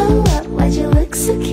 show up? Why'd you look so cute?